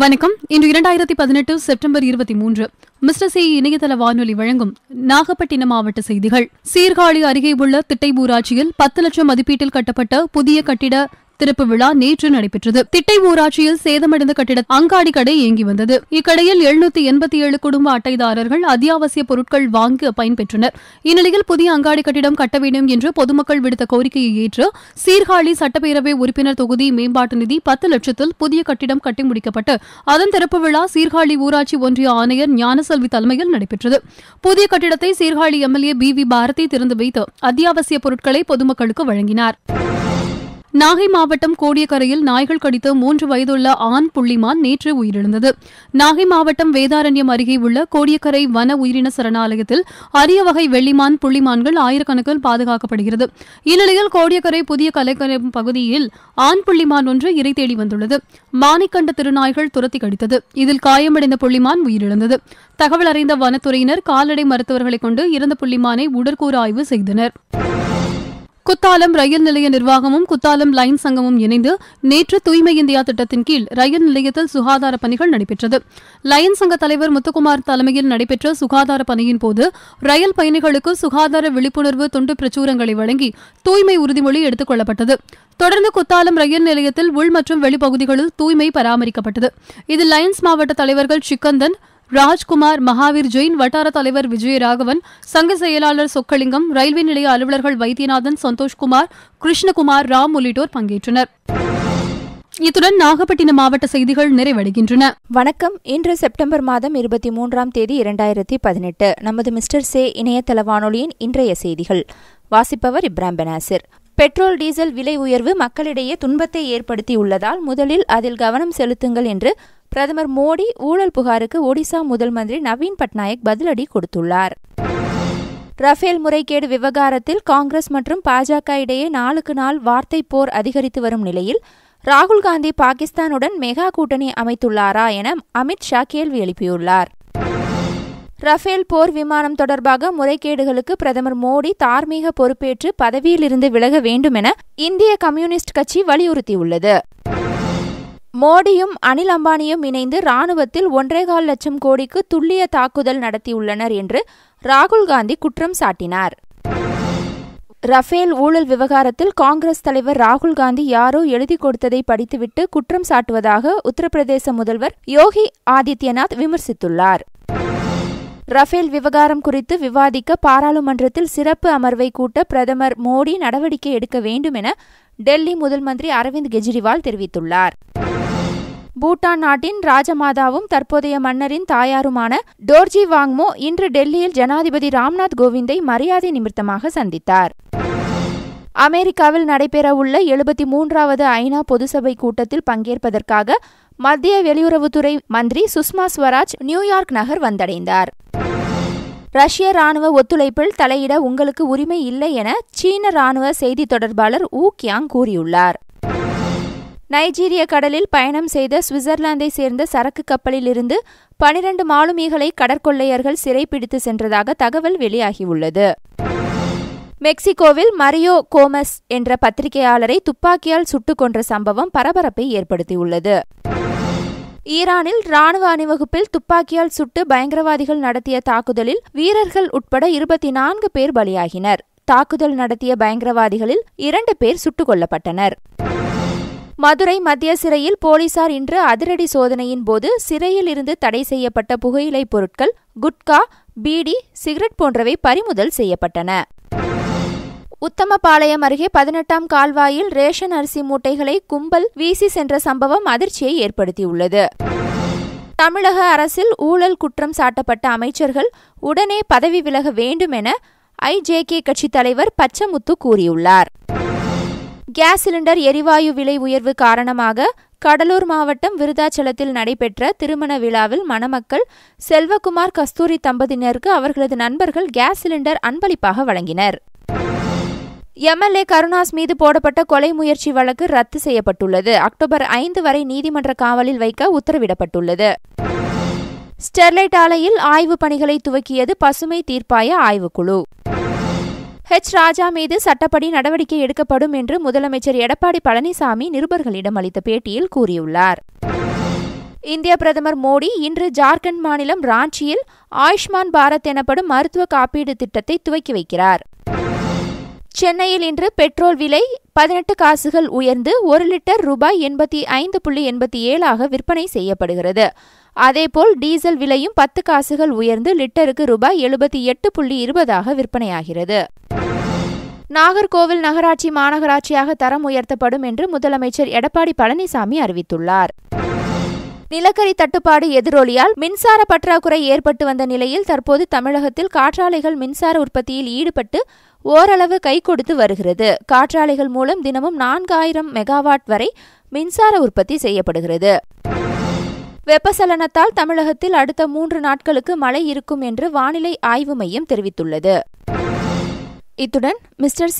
வணக்கம். இன்று இரண்டாயிரத்தி பதினெட்டு செப்டம்பர் இருபத்தி மூன்று மிஸ்டர் சி இணையதள வானொலி வழங்கும் நாகப்பட்டினம் மாவட்ட செய்திகள். சீர்காழி அருகே உள்ள திட்டைபூராட்சியில் பத்து லட்சம் மதிப்பீட்டில் கட்டப்பட்ட புதிய கட்டிட திறப்பு விழா நேற்று நடைபெற்றது. திட்டை ஊராட்சியில் சேதமடைந்த கட்டிட அங்காடி கடை இயங்கி வந்தது. இக்கடையில் எழுநூத்தி எண்பத்தி ஏழு குடும்ப அட்டைதாரர்கள் அத்தியாவசிய பொருட்கள் வாங்க பயன்பெற்றனர். இந்நிலையில் புதிய அங்காடி கட்டிடம் கட்ட வேண்டும் என்று பொதுமக்கள் விடுத்த கோரிக்கையை ஏற்று சீர்காழி சட்டப்பேரவை உறுப்பினர் தொகுதி மேம்பாட்டு நிதி பத்து லட்சத்தில் புதிய கட்டிடம் கட்டி முடிக்கப்பட்டு அதன் திறப்பு விழா சீர்காழி ஊராட்சி ஒன்றிய ஆணையர் ஞானசெல்வி தலைமையில் நடைபெற்றது. புதிய கட்டிடத்தை Sirkazhi MLA P V Bharathi திறந்து வைத்து அத்தியாவசிய பொருட்களை பொதுமக்களுக்கு வழங்கினார். நாகை மாவட்டம் கோடியக்கரையில் நாய்கள் கடித்து மூன்று வயதுள்ள ஆண் புள்ளிமான் நேற்று உயிரிழந்தது. நாகை மாவட்டம் வேதாரண்யம் அருகே உள்ள கோடியக்கரை வன உயிரின சரணாலயத்தில் அரிய வகை வெள்ளிமான் புள்ளிமான்கள் ஆயிரக்கணக்கில் பாதுகாக்கப்படுகிறது. இந்நிலையில் கோடியக்கரை புதிய கலைக்கரம் பகுதியில் ஆண் புள்ளிமான் ஒன்று இறை தேடி வந்துள்ளது. மானிக்கண்ட திருநாய்கள் துரத்தி கடித்தது. இதில் காயமடைந்த புள்ளிமான் உயிரிழந்தது. தகவல் அறிந்த வனத்துறையினர் கால்நடை மருத்துவர்களை கொண்டு இறந்த புள்ளிமானை உடற்கூறு ஆய்வு செய்தனர். குத்தாலம் ரயில் நிலைய நிர்வாகமும் குத்தாலம் லைன் சங்கமும் இணைந்து நேற்று தூய்மை இந்தியா திட்டத்தின் கீழ் ரயில் நிலையத்தில் சுகாதார பணிகள் நடைபெற்றது. லயன் சங்க தலைவர் முத்துக்குமார் தலைமையில் நடைபெற்ற சுகாதார பணியின் போது ரயில் பயணிகளுக்கு சுகாதார விழிப்புணர்வு துண்டு பிரச்சுரங்களை வழங்கி தூய்மை உறுதிமொழி எடுத்துக் கொள்ளப்பட்டது. தொடர்ந்து குத்தாலம் ரயில் நிலையத்தில் உள் மற்றும் வெளிப்பகுதிகளில் தூய்மை பராமரிக்கப்பட்டது. இதில் லயன்ஸ் மாவட்ட தலைவர்கள் சிக்கந்தன் ராஜ்குமார் மகாவீர் ஜெயின் வட்டார தலைவர் விஜயராகவன் சங்க செயலாளர் சொக்கலிங்கம் ரயில்வே நிலைய அலுவலர்கள் வைத்தியநாதன் சந்தோஷ்குமார் கிருஷ்ணகுமார் ராம் உள்ளிட்டோர் பங்கேற்றனர். இத்துடன் நாகப்பட்டினம் மாவட்ட செய்திகள் நிறைவடைகின்றன. வணக்கம். இன்று செப்டம்பர் மாதம் இருபத்தி மூன்றாம் தேதி இரண்டாயிரத்தி பதினெட்டு. நமது மிஸ்டர் சே இணையதள வானொலியின் இன்றைய செய்திகள். வாசிப்பவர் இப்ராம் பெனாசிர். பெட்ரோல் டீசல் விலை உயர்வு மக்களிடையே துன்பத்தை ஏற்படுத்தியுள்ளதால் முதலில் அதில் கவனம் செலுத்துங்கள் என்று பிரதமர் மோடி ஊழல் புகாருக்கு ஒடிசா முதல் மந்திரி நவீன் பட்நாயக் பதிலடி கொடுத்துள்ளார். ரஃபேல் முறைகேடு விவகாரத்தில் காங்கிரஸ் மற்றும் பாஜக இடையே நாளுக்கு நாள் வார்த்தை போர் அதிகரித்து வரும் நிலையில் ராகுல் காந்தி பாகிஸ்தானுடன் மெகா கூட்டணி அமைத்துள்ளாரா என அமித் ஷா கேள்வி எழுப்பியுள்ளார். ரஃபேல் போர் விமானம் தொடர்பாக முறைகேடுகளுக்கு பிரதமர் மோடி தார்மீக பொறுப்பேற்று பதவியிலிருந்து விலக வேண்டும் என இந்திய கம்யூனிஸ்ட் கட்சி வலியுறுத்தியுள்ளது. மோடியும் அனில் அம்பானியும் இணைந்து ராணுவத்தில் ஒன்றேகால் லட்சம் கோடிக்கு துல்லிய தாக்குதல் நடத்தியுள்ளனர் என்று ராகுல் காந்தி குற்றம் சாட்டினார். ரஃபேல் ஊழல் விவகாரத்தில் காங்கிரஸ் தலைவர் ராகுல் காந்தி யாரோ எழுதி கொடுத்ததை படித்துவிட்டு குற்றம் சாட்டுவதாக உத்தரப்பிரதேச முதல்வர் யோகி ஆதித்யநாத் விமர்சித்துள்ளார். ரஃபேல் விவகாரம் குறித்து விவாதிக்க பாராளுமன்றத்தில் சிறப்பு அமர்வை கூட்ட பிரதமர் மோடி நடவடிக்கை எடுக்க வேண்டும் என டெல்லி முதல் மந்திரி அரவிந்த் கெஜ்ரிவால் தெரிவித்துள்ளார். பூட்டான் நாட்டின் ராஜமாதாவும் தற்போதைய மன்னரின் தாயாருமான டோர்ஜி வாங்மோ இன்று டெல்லியில் ஜனாதிபதி ராம்நாத் கோவிந்தை மரியாதை நிமித்தமாக சந்தித்தார். அமெரிக்காவில் நடைபெறவுள்ள எழுபத்தி மூன்றாவது ஐநா பொதுசபை கூட்டத்தில் பங்கேற்பதற்காக மத்திய வெளியுறவுத்துறை மந்திரி சுஷ்மா ஸ்வராஜ் நியூயார்க் நகர் வந்தடைந்தார். ரஷ்ய ராணுவ ஒத்துழைப்பில் தலையிட உங்களுக்கு உரிமை இல்லை என சீன ராணுவ செய்தி தொடர்பாளர் ஊ கியாங் கூறியுள்ளார். நைஜீரிய கடலில் பயணம் செய்த சுவிட்சர்லாந்தை சேர்ந்த சரக்கு கப்பலில் இருந்து பனிரண்டு மாலுமிகளை கடற்கொள்ளையர்கள் சிறைப்பிடித்து சென்றதாக தகவல் வெளியாகியுள்ளது. மெக்சிகோவில் மரியோ கோமஸ் என்ற பத்திரிகையாளரை துப்பாக்கியால் சுட்டுக் கொன்ற சம்பவம் பரபரப்பை ஏற்படுத்தியுள்ளது. ஈரானில் ராணுவ அணிவகுப்பில் துப்பாக்கியால் சுட்டு பயங்கரவாதிகள் நடத்திய தாக்குதலில் வீரர்கள் உட்பட இருபத்தி நான்கு பேர் பலியாகினர். தாக்குதல் நடத்திய பயங்கரவாதிகளில் இரண்டு பேர் சுட்டுக் கொல்லப்பட்டனர். மதுரை மத்திய சிறையில் போலீசார் இன்று அதிரடி சோதனையின் போது சிறையில் இருந்து தடை செய்யப்பட்ட புகையிலை பொருட்கள் குட்கா பீடி சிகரெட் போன்றவை பறிமுதல் செய்யப்பட்டன. உத்தமபாளையம் அருகே பதினெட்டாம் கால்வாயில் ரேஷன் அரிசி மூட்டைகளை கும்பல் வீசி சென்ற சம்பவம் அதிர்ச்சியை ஏற்படுத்தியுள்ளது. தமிழக அரசில் ஊழல் குற்றம் சாட்டப்பட்ட அமைச்சர்கள் உடனே பதவி விலக வேண்டும் என ஐஜேகே கட்சித் தலைவர் பச்சமுத்து கூறியுள்ளார். கேஸ் சிலிண்டர் எரிவாயு விலை உயர்வு காரணமாக கடலூர் மாவட்டம் விருதாச்சலத்தில் நடைபெற்ற திருமண விழாவில் மணமக்கள் செல்வகுமார் கஸ்தூரி தம்பதியினருக்கு அவர்களது நண்பர்கள் கேஸ் சிலிண்டர் அன்பளிப்பாக வழங்கினர். எம்எல்ஏ கருணாஸ் மீது போடப்பட்ட கொலை முயற்சி வழக்கு ரத்து செய்யப்பட்டுள்ளது. அக்டோபர் ஐந்து வரை நீதிமன்ற காவலில் வைக்க உத்தரவிடப்பட்டுள்ளது. ஸ்டெர்லைட் ஆலையில் ஆய்வுப் பணிகளை துவக்கியது பசுமை தீர்ப்பாய ஆய்வுக்குழு. ஹெச் ராஜா மீது சட்டப்படி நடவடிக்கை எடுக்கப்படும் என்று முதலமைச்சர் எடப்பாடி பழனிசாமி நிருபர்களிடம் அளித்த பேட்டியில் கூறியுள்ளார். இந்திய பிரதமர் மோடி இன்று ஜார்க்கண்ட் மாநிலம் ராஞ்சியில் ஆயுஷ்மான் பாரத் எனப்படும் மருத்துவ காப்பீடு திட்டத்தை துவக்கி வைக்கிறார். சென்னையில் இன்று பெட்ரோல் விலை பதினெட்டு காசுகள் உயர்ந்து ஒரு லிட்டர் ரூபாய் எண்பத்தி ஐந்து புள்ளி எண்பத்தி ஏழாக விற்பனை செய்யப்படுகிறது. அதேபோல் டீசல் விலையும் பத்து காசுகள் உயர்ந்து லிட்டருக்கு ரூபாய் எழுபத்தி எட்டு புள்ளி இருபதாக விற்பனையாகிறது. நாகர்கோவில் நகராட்சி மாநகராட்சியாக தரம் உயர்த்தப்படும் என்று முதலமைச்சர் எடப்பாடி பழனிசாமி அறிவித்துள்ளார். நிலக்கரி தட்டுப்பாடு எதிரொலியால் மின்சார பற்றாக்குறை ஏற்பட்டு வந்த நிலையில் தற்போது தமிழகத்தில் காற்றாலைகள் மின்சார உற்பத்தியில் ஈடுபட்டு ஓரளவு கை கொடுத்து வருகிறது. காற்றாலைகள் மூலம் தினமும் நான்காயிரம் மெகாவாட் வரை மின்சார உற்பத்தி செய்யப்படுகிறது. வெப்பசலனத்தால் தமிழகத்தில் அடுத்த மூன்று நாட்களுக்கு மழை இருக்கும் என்று வானிலை ஆய்வு மையம் தெரிவித்துள்ளது. இத்துடன் மிஸ்டர்